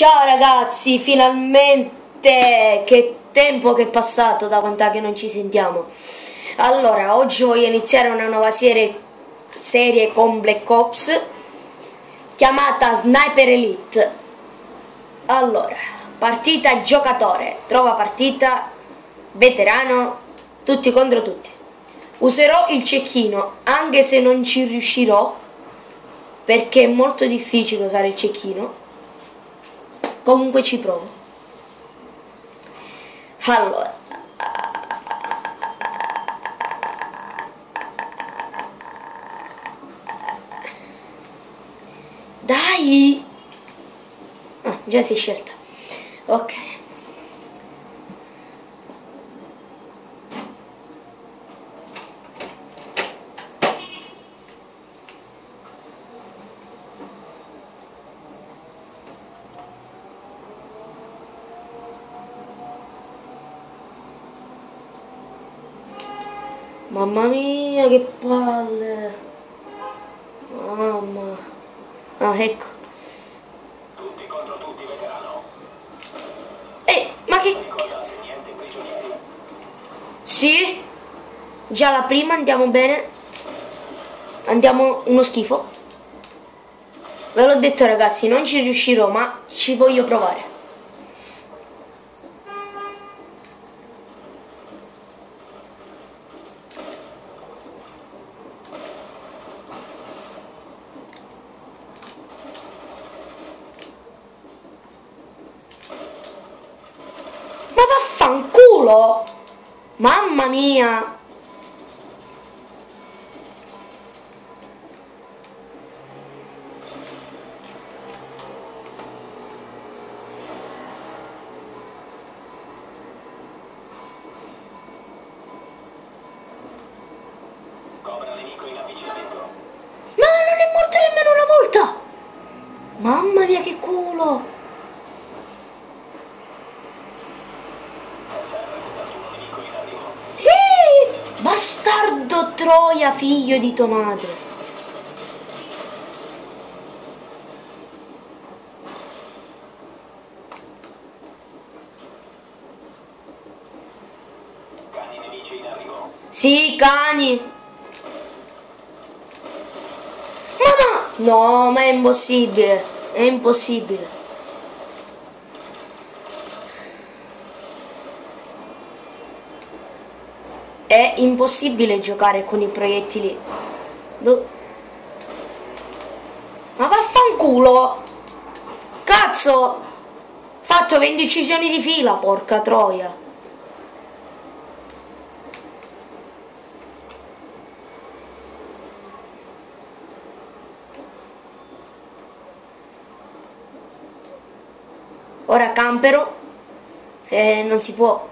Ciao ragazzi, finalmente che tempo che è passato da quant'è che non ci sentiamo. Allora, oggi voglio iniziare una nuova serie, serie con Black Ops chiamata Sniper Elite. Allora, partita giocatore, trova partita, veterano, tutti contro tutti. Userò il cecchino, anche se non ci riuscirò, perché è molto difficile usare il cecchino. Comunque ci provo. Allora. Dai! Ah, già si è scelta. Ok. Mamma mia, che palle! Mamma. Ah, ecco. Tutti contro tutti, veterano. Eh, ma che cazzo? Sì? Già la prima andiamo bene. Andiamo uno schifo. Ve l'ho detto ragazzi, non ci riuscirò, ma ci voglio provare. Ma vaffanculo! Mamma mia! Troia, figlio di tua madre! Sì, cani! Mamma! No, ma è impossibile! È impossibile! È impossibile giocare con i proiettili. Boh. Ma vaffanculo! Cazzo! Fatto 20 uccisioni di fila, porca troia! Ora campero e non si può.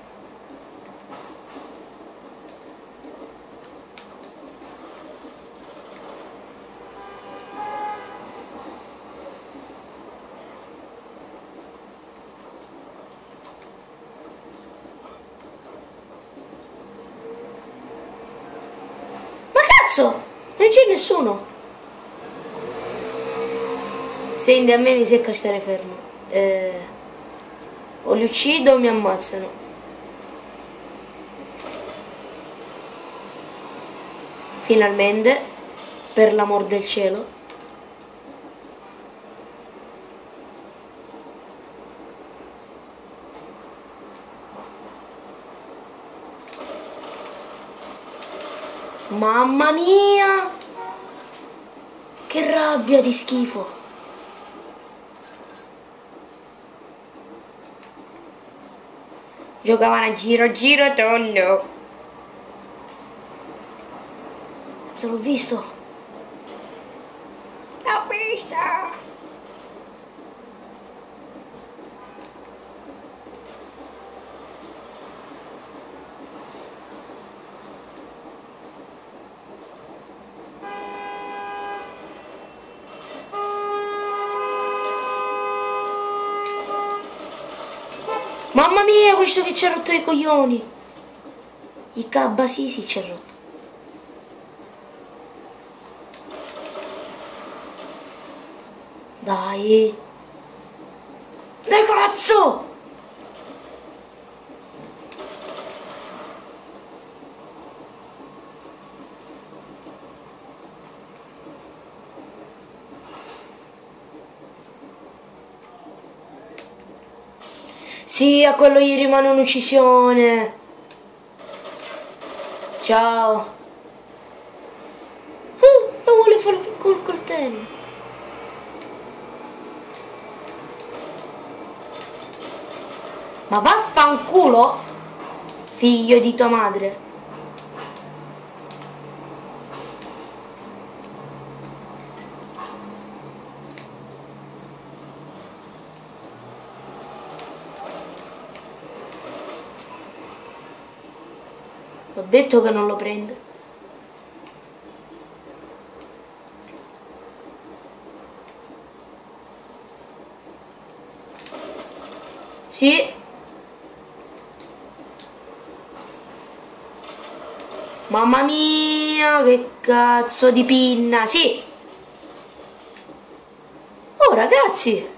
Ma cazzo! Non c'è nessuno! Senti, a me mi secca stare fermo. Eh, o li uccido o mi ammazzano. Finalmente, per l'amor del cielo. Mamma mia! Che rabbia di schifo! Giocavano a giro giro tondo. Cazzo l'ho visto. L'ho visto. Mamma mia, questo che ci ha rotto i coglioni. Il cabasisi ci ha rotto. Dai. Dai cazzo! Sì, a quello gli rimane un'uccisione. Ciao. Uh, lo vuole fare col coltello. Ma vaffanculo, figlio di tua madre. Detto che non lo prende. Sì. Mamma mia, che cazzo di pinna. Sì. Oh ragazzi,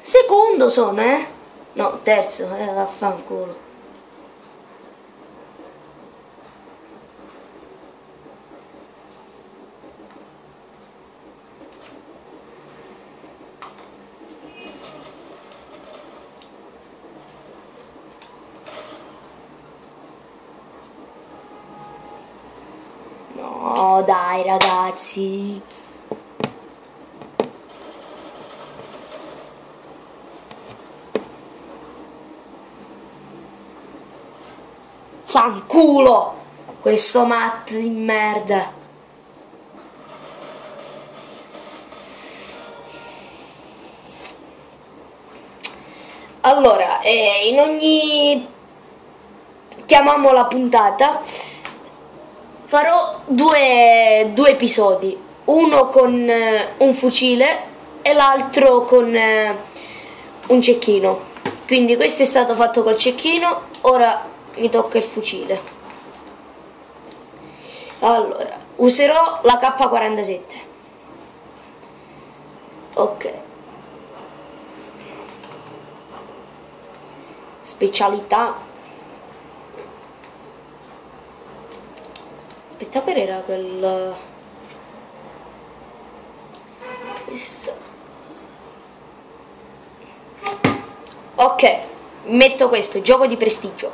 secondo sono, eh? No, terzo, eh, vaffanculo. No, dai ragazzi. Fanculo! Questo Matt di merda. Allora, eh, in ogni chiamiamola puntata farò due, due episodi, uno con eh, un fucile e l'altro con eh, un cecchino. Quindi questo è stato fatto col cecchino, ora mi tocca il fucile. Allora, userò la K47. Ok. Specialità Aspetta, qual era quel... Questo. Ok, metto questo, gioco di prestigio.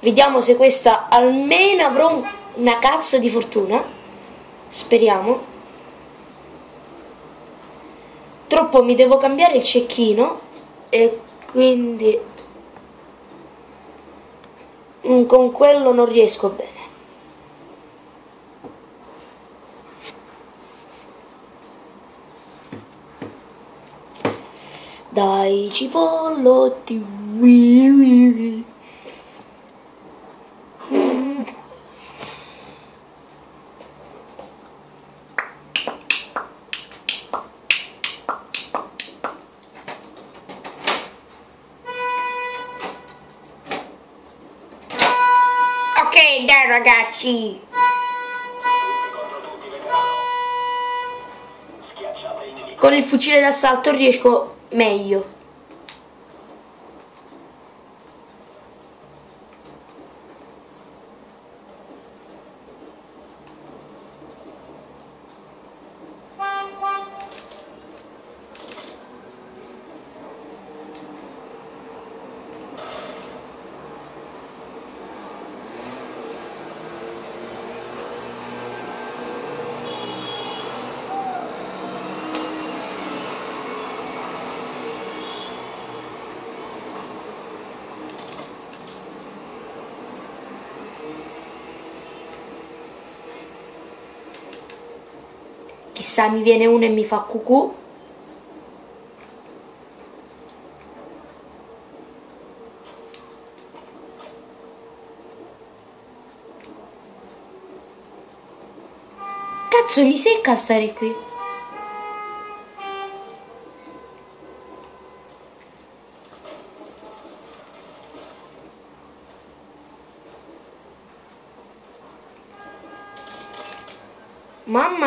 Vediamo se questa almeno avrò una cazzo di fortuna. Speriamo. Troppo mi devo cambiare il cecchino e quindi Mm, con quello non riesco bene. Dai cipollotti. Wii, wii, wii. Ragazzi. Con il fucile d'assalto riesco meglio. Chissà mi viene uno e mi fa cucù. Cazzo mi secca stare qui.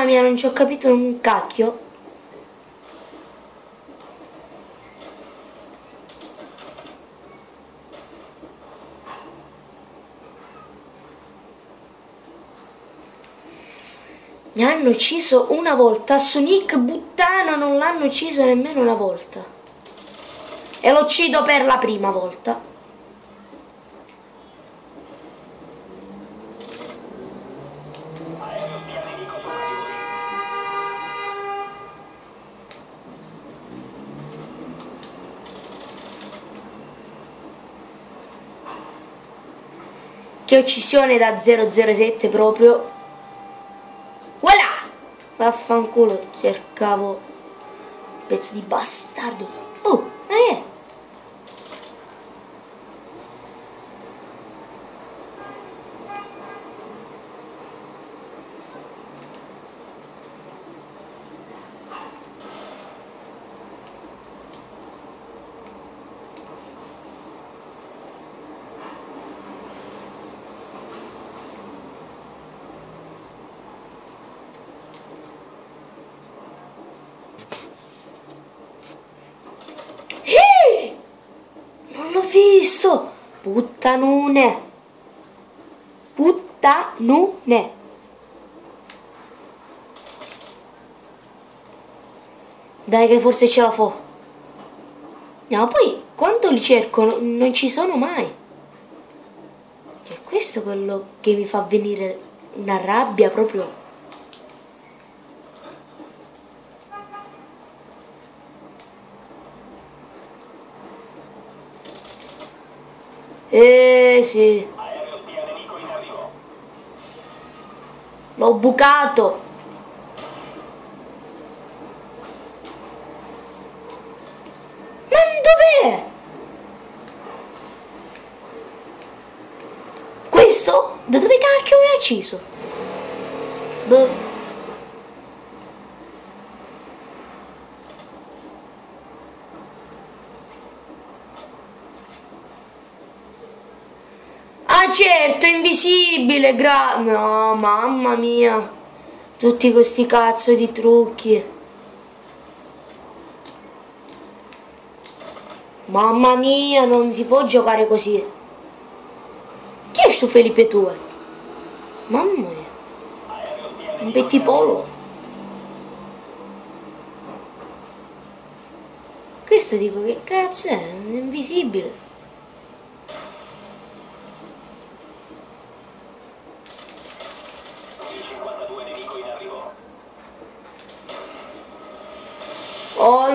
mia, non ci ho capito un cacchio. Mi hanno ucciso una volta, su Nick Buttano non l'hanno ucciso nemmeno una volta. E lo uccido per la prima volta. Che uccisione da 007 proprio. Voilà! Vaffanculo, cercavo. Pezzo di bastardo. Oh, ma che è? Eh! Non l'ho visto! Puttanune! Puttanune! Dai che forse ce la fa. No, ma poi quando li cerco no- non ci sono mai. Cioè, questo è quello che mi fa venire una rabbia proprio. Eh sì, l'ho bucato. Ma dov'è? Questo? Da dove cacchio mi ha ucciso? Boh. Certo, invisibile, gra... No, mamma mia. Tutti questi cazzo di trucchi. Mamma mia, non si può giocare così. Chi è sto Felipe 2? Mamma mia, un pettipolo. Questo dico che cazzo è? È invisibile.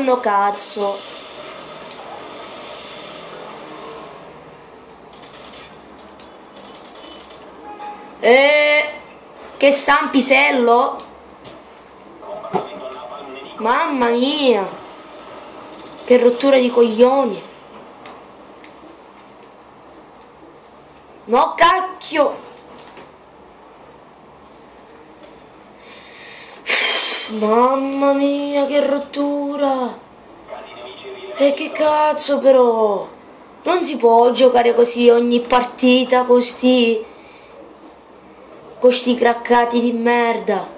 Oh no cazzo. Eh, che san pisello? Bombardamento napalm nemico. Mamma mia. Che rottura di coglioni. No cacchio. Mamma mia, che rottura. E che cazzo però? Non si può giocare così ogni partita con sti... con sti craccati di merda.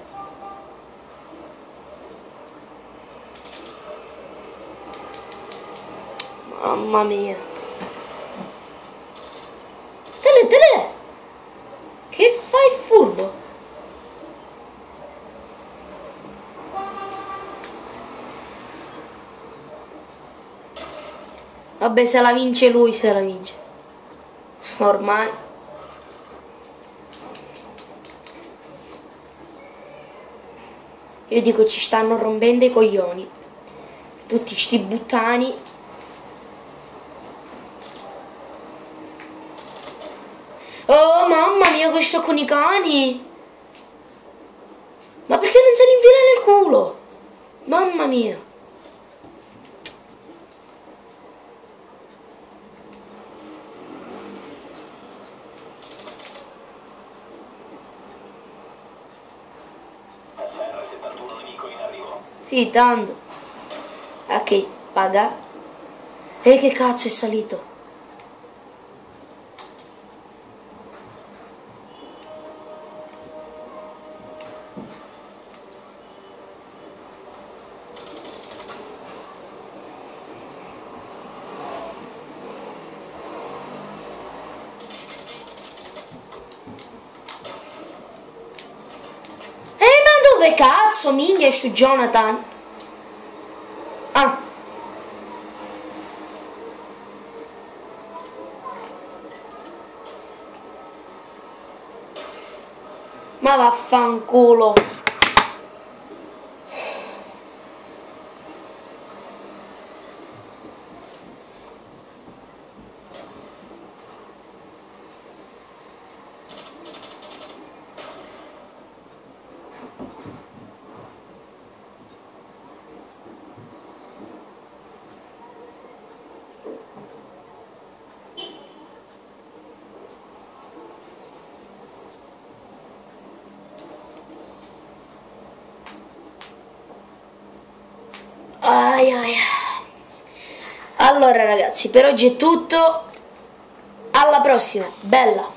Mamma mia. Tele, tele! Che fai il furbo? Vabbè, se la vince lui, se la vince. Ormai. Io dico ci stanno rompendo i coglioni. Tutti sti buttani. Oh mamma mia, questo con i cani. Ma perché non se li infila nel culo? Mamma mia. Sì, tanto. Ok, paga. E che cazzo è salito? Dove cazzo è sto Jonathan? Ah. Ma vaffanculo. Ai, ai. Allora ragazzi, per oggi è tutto. Alla prossima, bella!